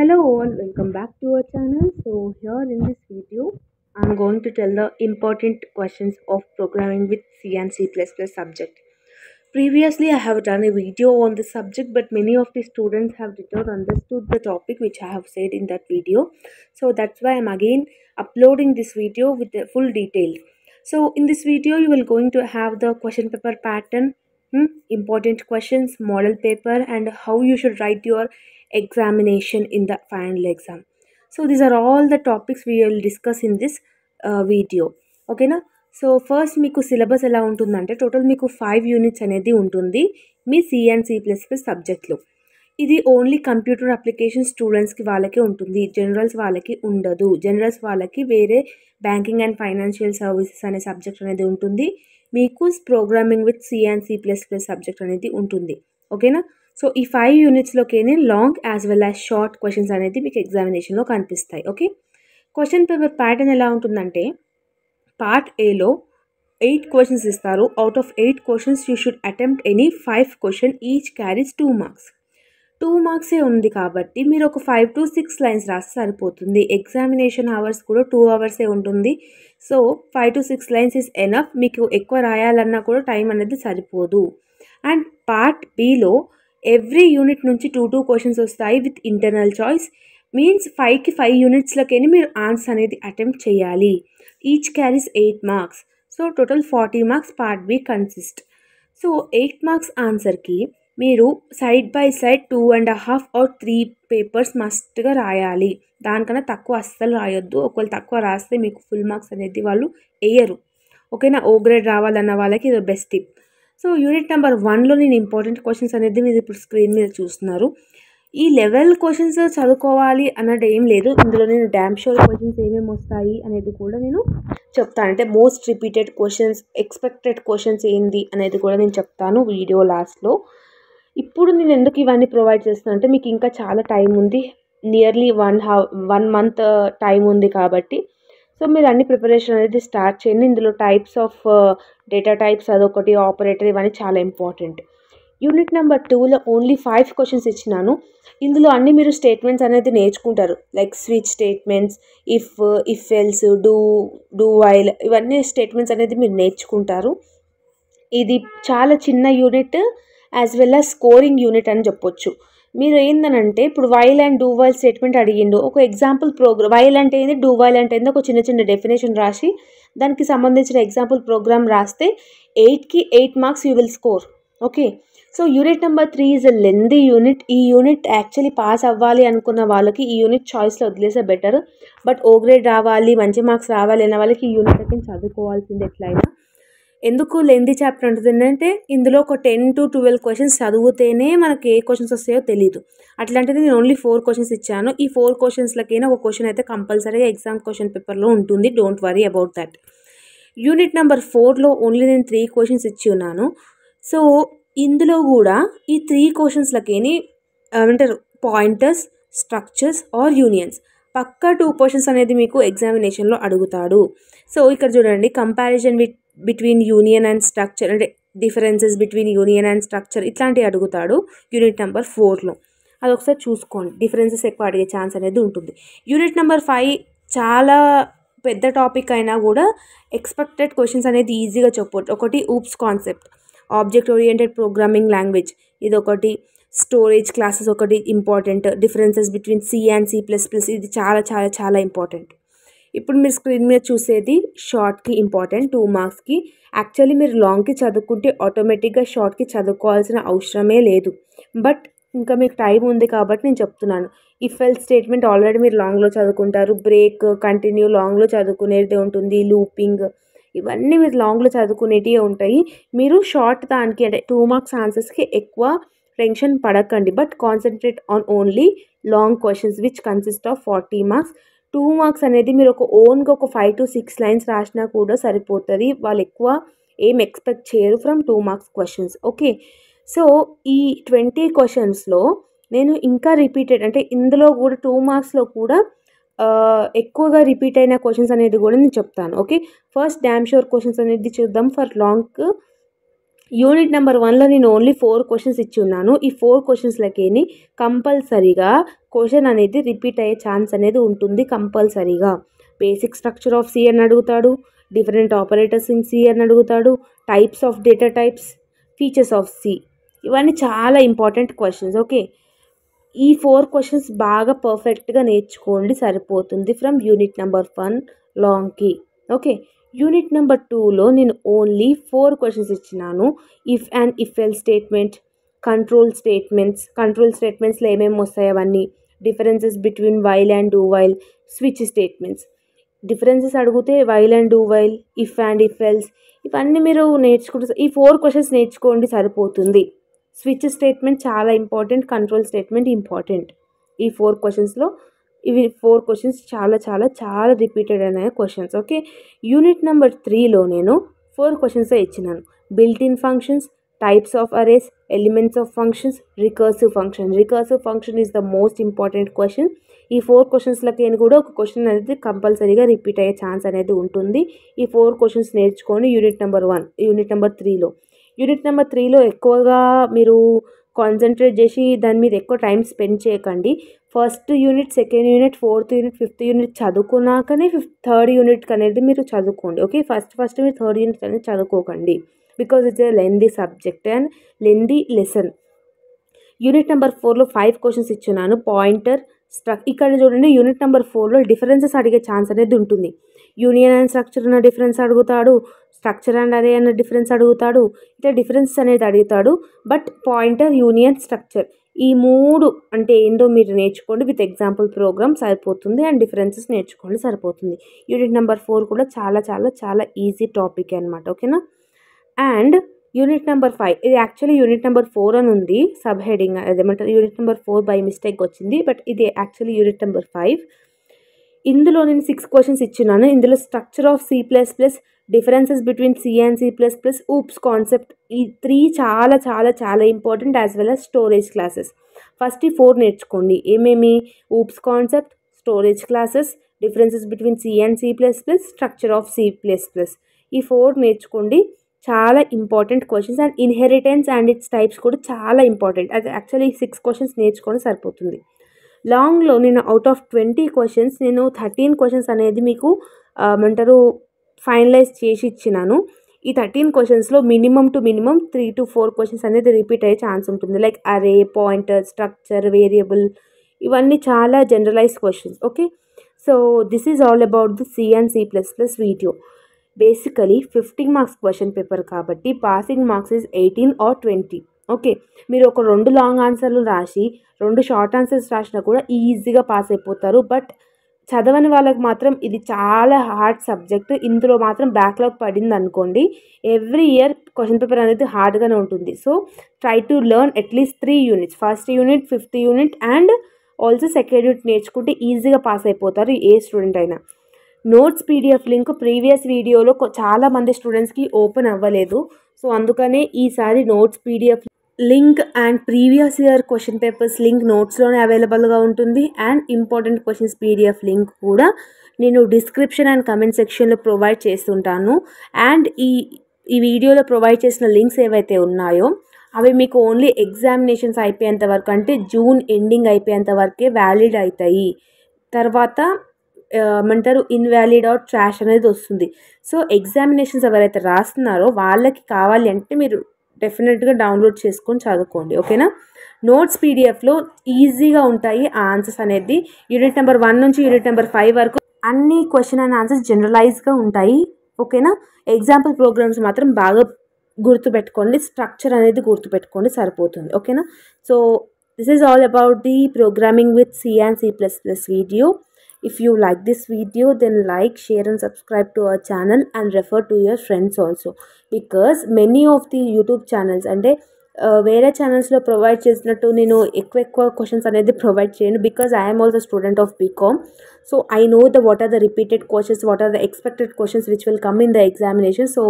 Hello all, welcome back to our channel. So here in this video, I'm going to tell the important questions of programming with C and C++ subject. Previously, I have done a video on this subject, but many of the students have did not understood the topic which I have said in that video. So that's why I'm again uploading this video with the full detail So in this video, you will going to have the question paper pattern, Hmm, important questions, model paper, and how you should write your examination in the final exam. So these are all the topics we will discuss in this uh, video. ఓకేనా so first మీకు syllabus ఎలా ఉంటుందంటే total మీకు five units అనేది ఉంటుంది మీ C and C plus plus సబ్జెక్ట్లో ఇది only computer application స్టూడెంట్స్కి వాళ్ళకి ఉంటుంది జనరల్స్ వాళ్ళకి ఉండదు జనరల్స్ వాళ్ళకి వేరే బ్యాంకింగ్ అండ్ ఫైనాన్షియల్ సర్వీసెస్ అనే సబ్జెక్ట్ అనేది ఉంటుంది మీకు programming with C and C plus plus subject అనేది ఉంటుంది. ఓకేనా? సో ఈ five యూనిట్స్లోకేనే long as well as short questions అనేది మీకు ఎగ్జామినేషన్లో కనిపిస్తాయి. ఓకే? క్వశ్చన్ పేపర్ ప్యాటర్న్ ఎలా ఉంటుందంటే పార్ట్ ఏలో ఎయిట్ క్వశ్చన్స్ ఇస్తారు. Out of eight questions you should attempt any five question each carries two marks two మార్క్సే ఉంది కాబట్టి మీరు ఒక ఫైవ్ టు సిక్స్ లైన్స్ రాస్తే సరిపోతుంది. ఎగ్జామినేషన్ అవర్స్ కూడా టూ అవర్సే ఉంటుంది. So five to six lines is enough మీకు ఎక్కువ రాయాలన్నా కూడా టైం అనేది సరిపోదు. And part below every unit నుంచి టూ టూ క్వశ్చన్స్ వస్తాయి విత్ ఇంటర్నల్ చాయిస్. మీన్స్ ఫైవ్కి ఫైవ్ యూనిట్స్లోకి మీరు ఆన్సర్ అనేది అటెంప్ట్ చేయాలి. Each carries eight marks so total forty marks part B consist. So eight marks ఆన్సర్కి మీరు side by side two and half or three papers మస్ట్గా రాయాలి. దానికన్నా తక్కువ అస్సలు రాయొద్దు. ఒకవేళ తక్కువ రాస్తే మీకు ఫుల్ మార్క్స్ అనేది వాళ్ళు వేయరు. ఓకేనా? ఓ గ్రేడ్ రావాలన్న వాళ్ళకి ఇది best tip. So unit number వన్లో నేను ఇంపార్టెంట్ క్వశ్చన్స్ అనేది మీరు ఇప్పుడు స్క్రీన్ మీద చూస్తున్నారు. ఈ లెవెల్ క్వశ్చన్స్ చదువుకోవాలి అన్నది ఏం లేదు. ఇందులో నేను డ్యామ్ షోర్ క్వశ్చన్స్ ఏమేమి వస్తాయి అనేది కూడా నేను చెప్తాను. అంటే most repeated questions expected questions ఏంది అనేది కూడా నేను చెప్తాను వీడియో లాస్ట్లో. ఇప్పుడు నేను ఎందుకు ఇవన్నీ ప్రొవైడ్ చేస్తాను అంటే మీకు ఇంకా చాలా టైం ఉంది. Nearly one how one month time ఉంది కాబట్టి. సో మీరు అన్ని ప్రిపరేషన్ అనేది స్టార్ట్ చేయండి. ఇందులో టైప్స్ ఆఫ్ డేటా టైప్స్ అదొకటి ఆపరేటర్ ఇవన్నీ చాలా ఇంపార్టెంట్ యూనిట్ నెంబర్ టూలో ఓన్లీ ఫైవ్ క్వశ్చన్స్ ఇచ్చినాను. ఇందులో అన్ని మీరు స్టేట్మెంట్స్ అనేది నేర్చుకుంటారు. Like switch statements if if else do do while ఇవన్నీ స్టేట్మెంట్స్ అనేది మీరు నేర్చుకుంటారు. ఇది చాలా చిన్న unit as well as scoring unit అని చెప్పొచ్చు. మీరు ఏందనంటే ఇప్పుడు వైల్ అండ్ డూవైల్ స్టేట్మెంట్ అడిగిండు. ఒక ఎగ్జాంపుల్ ప్రోగ్రామ్ వైల్ అంటే ఏంది? డూవైల్ అంటే ఏంది? ఒక చిన్న చిన్న డెఫినేషన్ రాసి దానికి సంబంధించిన ఎగ్జాంపుల్ ప్రోగ్రామ్ రాస్తే ఎయిట్కి eight marks you will score okay so unit number three is a lengthy unit ఈ యూనిట్ యాక్చువల్లీ పాస్ అవ్వాలి అనుకున్న వాళ్ళకి ఈ యూనిట్ చాయిస్లో వదిలేసే బెటర్ బట్ ఓ గ్రేడ్ రావాలి మంచి మార్క్స్ రావాలి అన్న వాళ్ళకి ఈ యూనిట్ అయితే చదువుకోవాల్సింది ఎట్లయినా. ఎందుకు లెంది చాప్టర్ ఉంటుంది అంటే ఇందులో ఒక టెన్ టు ట్వెల్వ్ క్వశ్చన్స్ చదివితేనే మనకి ఏ క్వశ్చన్స్ వస్తాయో తెలియదు అట్లాంటిది నేను ఓన్లీ ఫోర్ క్వశ్చన్స్ ఇచ్చాను. ఈ ఫోర్ క్వశ్చన్స్లకైనా ఒక క్వశ్చన్ అయితే కంపల్సరీగా ఎగ్జామ్ క్వశ్చన్ పేపర్లో ఉంటుంది. Don't worry about that unit number ఫోర్లో ఓన్లీ నేను త్రీ క్వశ్చన్స్ ఇచ్చి ఉన్నాను. సో ఇందులో కూడా ఈ త్రీ క్వశ్చన్స్లకేని ఏమంటారు పాయింటర్స్ స్ట్రక్చర్స్ ఆర్ యూనియన్స్ పక్కా టూ క్వశ్చన్స్ అనేది మీకు ఎగ్జామినేషన్లో అడుగుతాడు. సో ఇక్కడ చూడండి comparison with between union and structure అంటే differences between union and structure ఇట్లాంటివి అడుగుతాడు యూనిట్ నెంబర్ ఫోర్లో అది ఒకసారి చూసుకోండి డిఫరెన్సెస్ ఎక్కువ అడిగే ఛాన్స్ అనేది ఉంటుంది. యూనిట్ నెంబర్ ఫైవ్ చాలా పెద్ద టాపిక్ అయినా కూడా ఎక్స్పెక్టెడ్ క్వశ్చన్స్ అనేది ఈజీగా చెప్పవచ్చు ఒకటి oops concept object oriented programming language ఇది ఒకటి స్టోరేజ్ క్లాసెస్ ఒకటి important differences between C and C plus plus ఇది చాలా చాలా చాలా ఇంపార్టెంట్ ఇప్పుడు మీరు స్క్రీన్ మీద చూసేది షార్ట్కి ఇంపార్టెంట్ టూ మార్క్స్కి యాక్చువల్లీ మీరు లాంగ్కి చదువుకుంటే ఆటోమేటిక్గా షార్ట్కి చదువుకోవాల్సిన అవసరమే లేదు. బట్ ఇంకా మీకు టైం ఉంది కాబట్టి నేను చెప్తున్నాను. ఇఫ్ ఎల్ స్టేట్మెంట్ ఆల్రెడీ మీరు లాంగ్లో చదువుకుంటారు. బ్రేక్ కంటిన్యూ లాంగ్లో చదువుకునేది ఉంటుంది. లూపింగ్ ఇవన్నీ మీరు లాంగ్లో చదువుకునేటివి ఉంటాయి. మీరు షార్ట్ దానికి అంటే టూ మార్క్స్ ఆన్సర్స్కి ఎక్కువ టెన్షన్ పడకండి. But concentrate on only long questions which consist of forty marks two marks అనేది మీరు ఒక ఓన్గా ఒక ఫైవ్ టు సిక్స్ లైన్స్ రాసినా కూడా సరిపోతుంది. వాళ్ళు ఎక్కువ ఏం ఎక్స్పెక్ట్ చేయరు from two marks questions okay so ఈ ట్వంటీ క్వశ్చన్స్లో నేను ఇంకా రిపీటెడ్ అంటే ఇందులో కూడా టూ మార్క్స్లో కూడా ఎక్కువగా రిపీట్ అయిన క్వశ్చన్స్ అనేది కూడా నేను చెప్తాను. Okay first damn short questions అనేది చూద్దాం. ఫర్ లాంగ్ యూనిట్ నెంబర్ వన్లో నేను ఓన్లీ ఫోర్ క్వశ్చన్స్ ఇచ్చి ఉన్నాను ఈ ఫోర్ క్వశ్చన్స్లకేని కంపల్సరీగా క్వశ్చన్ అనేది రిపీట్ అయ్యే ఛాన్స్ అనేది ఉంటుంది కంపల్సరీగా. బేసిక్ స్ట్రక్చర్ ఆఫ్ సి అని అడుగుతాడు డిఫరెంట్ ఆపరేటర్స్ ఇన్ సి అని అడుగుతాడు types of data types features of C ఇవన్నీ చాలా ఇంపార్టెంట్ క్వశ్చన్స్ ఓకే ఈ ఫోర్ క్వశ్చన్స్ బాగా పర్ఫెక్ట్గా నేర్చుకోండి సరిపోతుంది ఫ్రమ్ యూనిట్ నెంబర్ వన్ లాంగ్కి ఓకే యూనిట్ నెంబర్ టూలో నేను ఓన్లీ ఫోర్ క్వశ్చన్స్ ఇచ్చినాను. If and if else statement control statements control స్టేట్మెంట్స్లో ఏమేమి వస్తాయి అవన్నీ? Differences between while and do while switch statements differences అడిగితే while and do while if and if else ఇవన్నీ మీరు నేర్చుకుంటే ఈ ఫోర్ క్వశ్చన్స్ నేర్చుకోండి సరిపోతుంది. స్విచ్ స్టేట్మెంట్ చాలా ఇంపార్టెంట్ కంట్రోల్ స్టేట్మెంట్ ఇంపార్టెంట్ ఈ ఫోర్ క్వశ్చన్స్లో ఇవి ఫోర్ క్వశ్చన్స్ చాలా చాలా చాలా రిపీటెడ్ అయిన క్వశ్చన్స్ ఓకే యూనిట్ నెంబర్ త్రీలో నేను ఫోర్ క్వశ్చన్సే ఇచ్చినాను. Built in functions types of arrays elements of functions recursive function recursive function is the most important question ఈ ఫోర్ క్వశ్చన్స్లకి కూడా ఒక క్వశ్చన్ అనేది కంపల్సరీగా రిపీట్ అయ్యే ఛాన్స్ అనేది ఉంటుంది. ఈ ఫోర్ క్వశ్చన్స్ నేర్చుకొని unit number one unit number త్రీలో యూనిట్ నెంబర్ త్రీలో ఎక్కువగా మీరు కాన్సన్ట్రేట్ చేసి దాని మీద ఎక్కువ టైం స్పెండ్ చేయకండి. First unit second unit fourth unit fifth unit చదువుకున్నాకనే fifth third unit అనేది మీరు చదువుకోండి ఓకే ఫస్ట్ ఫస్ట్ మీరు థర్డ్ యూనిట్ అనేది చదువుకోకండి. Because it's a lengthy subject and lengthy lesson unit number ఫోర్లో ఫైవ్ క్వశ్చన్స్ ఇచ్చున్నాను. పాయింటర్ స్ట్రక్ ఇక్కడ చూడండి యూనిట్ నెంబర్ ఫోర్లో డిఫరెన్సెస్ అడిగే ఛాన్స్ అనేది ఉంటుంది. యూనియన్ అండ్ స్ట్రక్చర్ అన్న డిఫరెన్స్ అడుగుతాడు స్ట్రక్చర్ అండ్ అదే అన్న డిఫరెన్స్ అడుగుతాడు ఇట్లా డిఫరెన్స్ అనేది అడుగుతాడు. బట్ పాయింటర్ యూనియన్ స్ట్రక్చర్ ఈ మూడు అంటే ఏందో మీరు నేర్చుకోండి విత్ ఎగ్జాంపుల్ ప్రోగ్రామ్ సరిపోతుంది అండ్ డిఫరెన్సెస్ నేర్చుకోండి సరిపోతుంది. యూనిట్ నెంబర్ ఫోర్ కూడా చాలా చాలా చాలా ఈజీ టాపిక్ అనమాట ఓకేనా? అండ్ యూనిట్ నెంబర్ ఫైవ్ ఇది యాక్చువల్లీ యూనిట్ నెంబర్ ఫోర్ అని ఉంది సబ్ హెడింగ్ అదేమంటారు? Unit number four by mistake వచ్చింది బట్ ఇది యాక్చువల్లీ యూనిట్ నెంబర్ ఫైవ్. ఇందులో నేను సిక్స్ క్వశ్చన్స్ ఇచ్చినాను. ఇందులో structure of C plus plus differences between C and C plus plus oops concept ఈ త్రీ చాలా చాలా చాలా important as well as storage classes first ఈ ఫోర్ నేర్చుకోండి. ఏమేమి? Oops concept storage classes differences between C and C plus plus structure of C plus plus ఈ four నేర్చుకోండి. చాలా important questions and inheritance and its types కూడా చాలా important అది actually six questions నేర్చుకోవడం సరిపోతుంది. లాంగ్లో నేను అవుట్ ఆఫ్ ట్వంటీ క్వశ్చన్స్ నేను థర్టీన్ క్వశ్చన్స్ అనేది మీకు ఏమంటారు ఫైనలైజ్ చేసి ఇచ్చినాను. ఈ thirteen క్వశ్చన్స్లో minimum to minimum three to four questions అనేది రిపీట్ అయ్యే ఛాన్స్ ఉంటుంది. Like array pointer structure variable ఇవన్నీ చాలా generalize questions okay so this is all about the C and C plus plus video basically fifty marks question paper కాబట్టి passing marks is eighteen or twenty okay మీరు ఒక రెండు long ఆన్సర్లు రాసి రెండు short answers రాసినా కూడా ఈజీగా పాస్ అయిపోతారు. బట్ చదవని వాళ్ళకి మాత్రం ఇది చాలా హార్డ్ సబ్జెక్ట్ ఇందులో మాత్రం బ్యాక్లాగ్ పడింది అనుకోండి ఎవ్రీ ఇయర్ క్వశ్చన్ పేపర్ అనేది హార్డ్గానే ఉంటుంది. So try to learn at least three units first unit fifth unit and also second unit నేర్చుకుంటే ఈజీగా పాస్ అయిపోతారు ఏ స్టూడెంట్ అయినా. నోట్స్ పీడిఎఫ్ లింక్ ప్రీవియస్ వీడియోలో చాలా మంది స్టూడెంట్స్కి ఓపెన్ అవ్వలేదు. సో అందుకనే ఈసారి notes PDF link and previous year question papers link నోట్స్లోనే అవైలబుల్గా ఉంటుంది. And important questions PDF link కూడా నేను డిస్క్రిప్షన్ అండ్ కమెంట్ సెక్షన్లో ప్రొవైడ్ చేస్తుంటాను. అండ్ ఈ ఈ వీడియోలో ప్రొవైడ్ చేసిన లింక్స్ ఏవైతే ఉన్నాయో అవి మీకు ఓన్లీ ఎగ్జామినేషన్స్ అయిపోయేంత వరకు అంటే జూన్ ఎండింగ్ అయిపోయేంత వరకే వ్యాలిడ్ అవుతాయి తర్వాత ఏమంటారు? ఇన్వాలిడ్ ఆర్ ట్రాష్ అనేది వస్తుంది. సో ఎగ్జామినేషన్స్ ఎవరైతే రాస్తున్నారో వాళ్ళకి కావాలి అంటే మీరు డెఫినెట్గా డౌన్లోడ్ చేసుకొని చదువుకోండి ఓకేనా? నోట్స్ పీడిఎఫ్లో ఈజీగా ఉంటాయి ఆ ఆన్సర్స్ అనేది. యూనిట్ నెంబర్ వన్ నుంచి యూనిట్ నెంబర్ ఫైవ్ వరకు అన్ని క్వశ్చన్ అండ్ ఆన్సర్స్ జనరలైజ్గా ఉంటాయి ఓకేనా? ఎగ్జాంపుల్ ప్రోగ్రామ్స్ మాత్రం బాగా గుర్తుపెట్టుకోండి స్ట్రక్చర్ అనేది గుర్తుపెట్టుకోండి సరిపోతుంది ఓకేనా? So this is all about the programming with C and C plus plus video if you like this video then like share and subscribe to our channel and refer to your friends also. Because many of the YouTube channels అంటే వేరే ఛానల్స్లో provide చేసినట్టు నేను ఎక్కువ ఎక్కువ questions అనేది provide చేయను because I'm also student of BCom so I know the what are the repeated questions what are the expected questions which will come in the examination so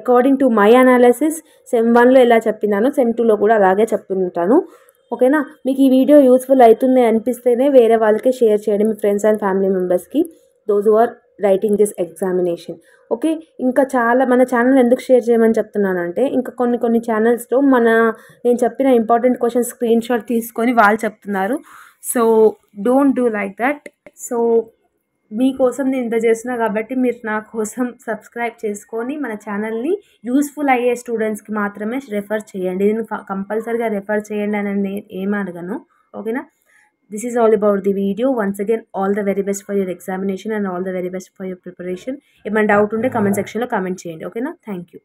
according to my analysis sem వన్లో ఎలా చెప్పినానో sem టూలో కూడా అలాగే చెప్తుంటాను ఓకేనా? మీకు ఈ video useful అవుతుంది అనిపిస్తేనే వేరే వాళ్ళకి షేర్ చేయండి మీ ఫ్రెండ్స్ అండ్ ఫ్యామిలీ మెంబర్స్కి. Those are writing this examination okay? ఇంకా చాలా మన ఛానల్ ఎందుకు షేర్ చేయమని చెప్తున్నానంటే ఇంకా కొన్ని కొన్ని ఛానల్స్లో మన నేను చెప్పిన ఇంపార్టెంట్ క్వశ్చన్ స్క్రీన్ షాట్ తీసుకొని వాళ్ళు చెప్తున్నారు. So don't do like that so మీకోసం నేను ఇంత చేస్తున్నా కాబట్టి మీరు నా కోసం సబ్స్క్రైబ్ చేసుకొని మన ఛానల్ని యూస్ఫుల్ అయ్యే స్టూడెంట్స్కి మాత్రమే రెఫర్ చేయండి. దీన్ని కంపల్సరీగా రెఫర్ చేయండి అని నేను ఏం అడగను ఓకేనా? This is all about the video once again all the very best for your examination and all the very best for your preparation ఏమైనా డౌట్ ఉంటే కమెంట్ సెక్షన్లో కమెంట్ చేయండి. ఓకేనా? Thank you